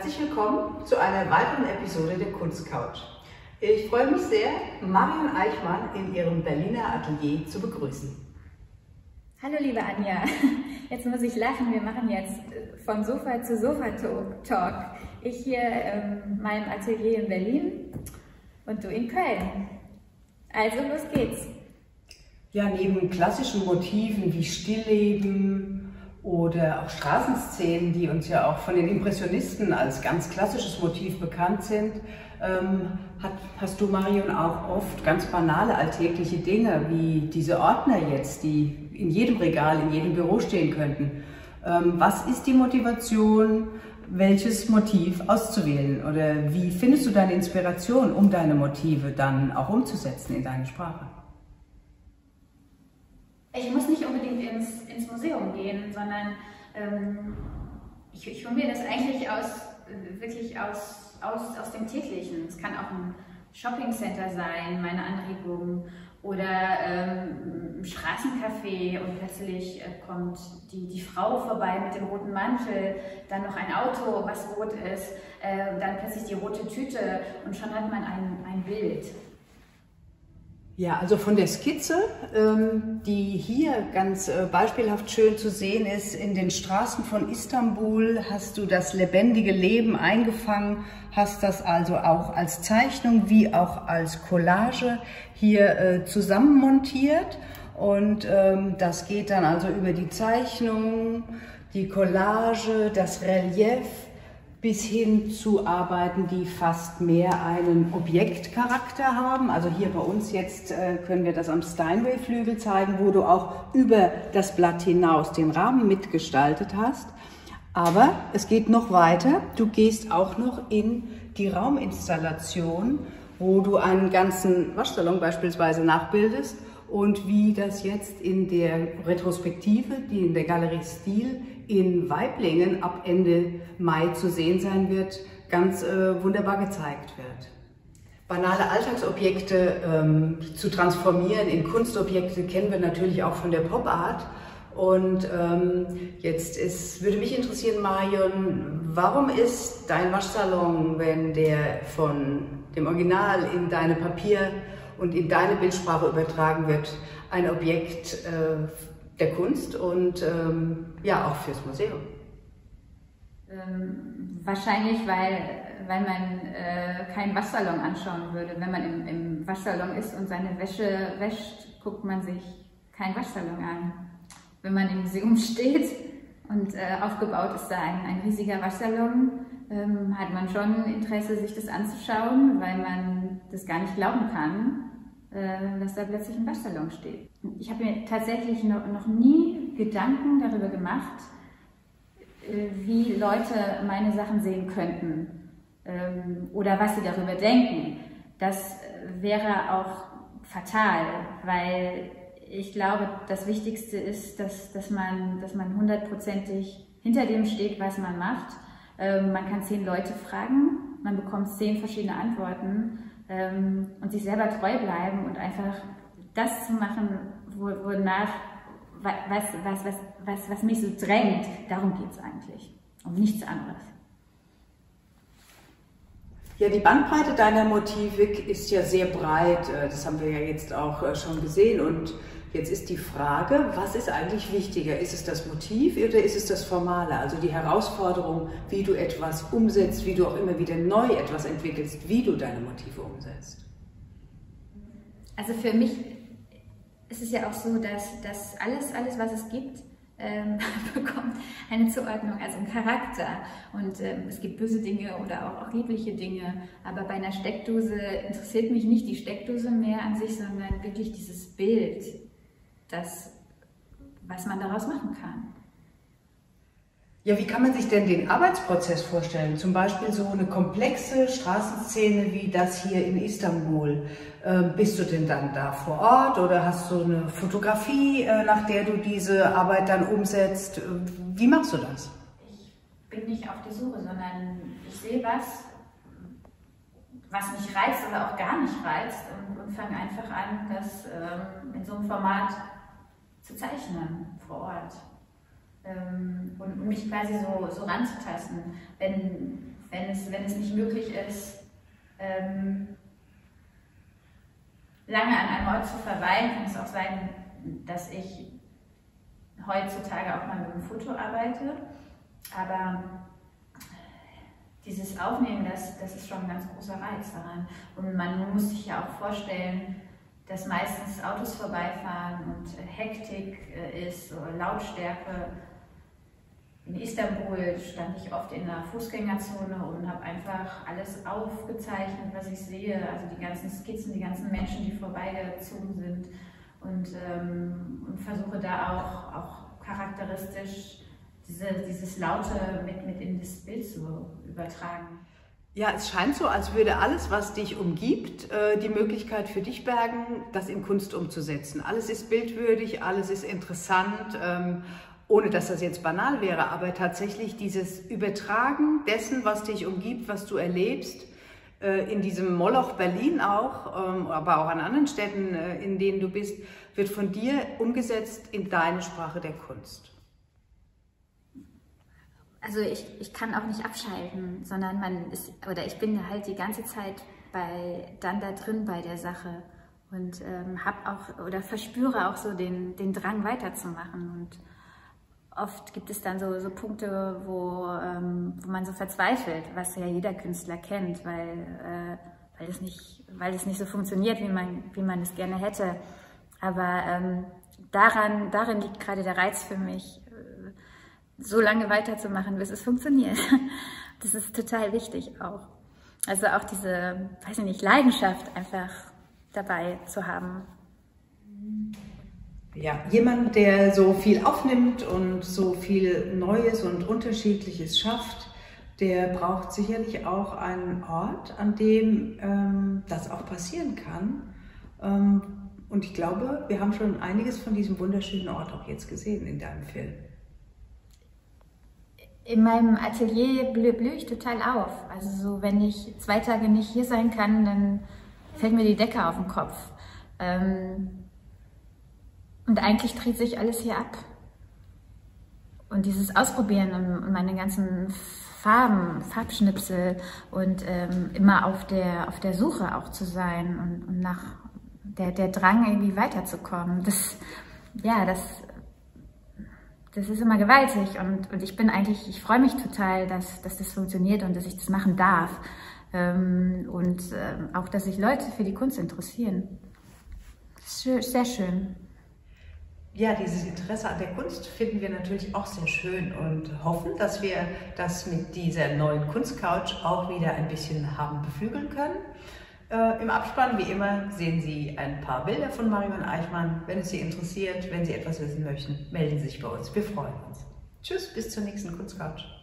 Herzlich willkommen zu einer weiteren Episode der Kunstcouch. Ich freue mich sehr, Marion Eichmann in ihrem Berliner Atelier zu begrüßen. Hallo liebe Anja, jetzt muss ich lachen, wir machen jetzt äh, von Sofa zu Sofa Talk. Ich hier in meinem Atelier in Berlin und du in Köln. Also los geht's. Ja, neben klassischen Motiven wie Stillleben oder auch Straßenszenen, die uns ja auch von den Impressionisten als ganz klassisches Motiv bekannt sind, ähm, hat, hast du, Marion, auch oft ganz banale alltägliche Dinge wie diese Ordner jetzt, die in jedem Regal, in jedem Büro stehen könnten. Ähm, was ist die Motivation, welches Motiv auszuwählen? Oder wie findest du deine Inspiration, um deine Motive dann auch umzusetzen in deine Sprache? Ich muss nicht unbedingt ins, ins Museum gehen, sondern ähm, ich, ich mir das eigentlich aus, wirklich aus, aus, aus dem Täglichen. Es kann auch ein Shoppingcenter sein, meine Anregungen oder ähm, ein Straßencafé und plötzlich äh, kommt die, die Frau vorbei mit dem roten Mantel, dann noch ein Auto, was rot ist, äh, dann plötzlich die rote Tüte und schon hat man ein, ein Bild. Ja, also von der Skizze, ähm, die hier ganz äh, beispielhaft schön zu sehen ist, in den Straßen von Istanbul hast du das lebendige Leben eingefangen, hast das also auch als Zeichnung wie auch als Collage hier äh, zusammenmontiert. Und ähm, das geht dann also über die Zeichnung, die Collage, das Relief, bis hin zu Arbeiten, die fast mehr einen Objektcharakter haben. Also hier bei uns jetzt äh, können wir das am Steinway-Flügel zeigen, wo du auch über das Blatt hinaus den Rahmen mitgestaltet hast. Aber es geht noch weiter. Du gehst auch noch in die Rauminstallation, wo du einen ganzen Waschsalon beispielsweise nachbildest und wie das jetzt in der Retrospektive, die in der Galerie Stil in Weiblingen ab Ende Mai zu sehen sein wird, ganz äh, wunderbar gezeigt wird. Banale Alltagsobjekte ähm, zu transformieren in Kunstobjekte kennen wir natürlich auch von der Pop Art. Und ähm, jetzt ist, würde mich interessieren, Marion, warum ist dein Waschsalon, wenn der von dem Original in deine Papier- und in deine Bildsprache übertragen wird, ein Objekt äh, der Kunst und ähm, ja auch fürs Museum. Ähm, wahrscheinlich, weil, weil man äh, keinen Waschsalon anschauen würde. Wenn man im, im Waschsalon ist und seine Wäsche wäscht, guckt man sich keinen Waschsalon an. Wenn man im Museum steht und äh, aufgebaut ist da ein, ein riesiger Waschsalon, ähm, hat man schon Interesse, sich das anzuschauen, weil man das gar nicht glauben kann, äh, dass da plötzlich ein Waschsalon steht. Ich habe mir tatsächlich noch, nie Gedanken darüber gemacht, äh, wie Leute meine Sachen sehen könnten ähm, oder was sie darüber denken. Das wäre auch fatal, weil ich glaube, das Wichtigste ist, dass, dass man dass man hundertprozentig hinter dem steht, was man macht. Ähm, man kann zehn Leute fragen, man bekommt zehn verschiedene Antworten ähm, und sich selber treu bleiben und einfach das zu machen, wonach, was, was, was, was, was mich so drängt, darum geht es eigentlich, um nichts anderes. Ja, die Bandbreite deiner Motivik ist ja sehr breit, äh, das haben wir ja jetzt auch äh, schon gesehen. Und Jetzt ist die Frage, was ist eigentlich wichtiger? Ist es das Motiv oder ist es das Formale? Also die Herausforderung, wie du etwas umsetzt, wie du auch immer wieder neu etwas entwickelst, wie du deine Motive umsetzt. Also für mich ist es ja auch so, dass, dass alles, alles, was es gibt, ähm, bekommt eine Zuordnung, also einen Charakter. Und ähm, es gibt böse Dinge oder auch, auch liebliche Dinge. Aber bei einer Steckdose interessiert mich nicht die Steckdose mehr an sich, sondern wirklich dieses Bild, das, was man daraus machen kann. Ja, wie kann man sich denn den Arbeitsprozess vorstellen? Zum Beispiel so eine komplexe Straßenszene wie das hier in Istanbul. Ähm, bist du denn dann da vor Ort oder hast du eine Fotografie, äh, nach der du diese Arbeit dann umsetzt? Wie machst du das? Ich bin nicht auf der Suche, sondern ich sehe was, was mich reizt oder auch gar nicht reizt und, und fange einfach an, das ähm, in so einem Format zu zeichnen vor Ort ähm, und mich quasi so, so ranzutasten. Wenn, wenn es, wenn es nicht möglich ist, ähm, lange an einem Ort zu verweilen, kann es auch sein, dass ich heutzutage auch mal mit dem Foto arbeite. Aber dieses Aufnehmen, das, das ist schon ein ganz großer Reiz daran. Und man muss sich ja auch vorstellen, dass meistens Autos vorbeifahren und Hektik äh, ist, Lautstärke. In Istanbul stand ich oft in der Fußgängerzone und habe einfach alles aufgezeichnet, was ich sehe. Also die ganzen Skizzen, die ganzen Menschen, die vorbeigezogen sind. Und, ähm, und versuche da auch, auch charakteristisch diese, dieses Laute mit, mit in das Bild zu übertragen. Ja, es scheint so, als würde alles, was dich umgibt, äh, die Möglichkeit für dich bergen, das in Kunst umzusetzen. Alles ist bildwürdig, alles ist interessant, ähm, ohne dass das jetzt banal wäre, aber tatsächlich dieses Übertragen dessen, was dich umgibt, was du erlebst, äh, in diesem Moloch Berlin auch, ähm, aber auch an anderen Städten, äh, in denen du bist, wird von dir umgesetzt in deine Sprache der Kunst also ich, ich kann auch nicht abschalten, sondern man ist, oder ich bin halt die ganze Zeit bei, dann da drin bei der Sache und ähm, habe auch oder verspüre auch so den, den Drang weiterzumachen und oft gibt es dann so, so Punkte, wo, ähm, wo man so verzweifelt, was ja jeder Künstler kennt, weil, äh, weil, es nicht, weil es nicht so funktioniert, wie man, wie man es gerne hätte. Aber ähm, daran, darin liegt gerade der Reiz für mich, so lange weiterzumachen, bis es funktioniert. Das ist total wichtig auch. Also auch diese, weiß ich nicht, Leidenschaft einfach dabei zu haben. Ja, jemand, der so viel aufnimmt und so viel Neues und Unterschiedliches schafft, der braucht sicherlich auch einen Ort, an dem ähm, das auch passieren kann. Ähm, und ich glaube, wir haben schon einiges von diesem wunderschönen Ort auch jetzt gesehen in deinem Film in meinem Atelier blühe, blühe ich total auf. Also so, wenn ich zwei Tage nicht hier sein kann, dann fällt mir die Decke auf den Kopf. Ähm, und eigentlich dreht sich alles hier ab. Und dieses Ausprobieren und meine ganzen Farben, Farbschnipsel und ähm, immer auf der, auf der Suche auch zu sein und, und nach der, der Drang irgendwie weiterzukommen. Das, ja, das das ist immer gewaltig und, und ich bin eigentlich, ich freue mich total, dass, dass das funktioniert und dass ich das machen darf. Ähm, und ähm, auch, dass sich Leute für die Kunst interessieren. Schön, sehr schön. Ja, dieses Interesse an der Kunst finden wir natürlich auch sehr schön und hoffen, dass wir das mit dieser neuen Kunstcouch auch wieder ein bisschen haben beflügeln können. Äh, Im Abspann, wie immer, sehen Sie ein paar Bilder von Marion Eichmann. Wenn es Sie interessiert, wenn Sie etwas wissen möchten, melden Sie sich bei uns. Wir freuen uns. Tschüss, bis zur nächsten Kunstcouch.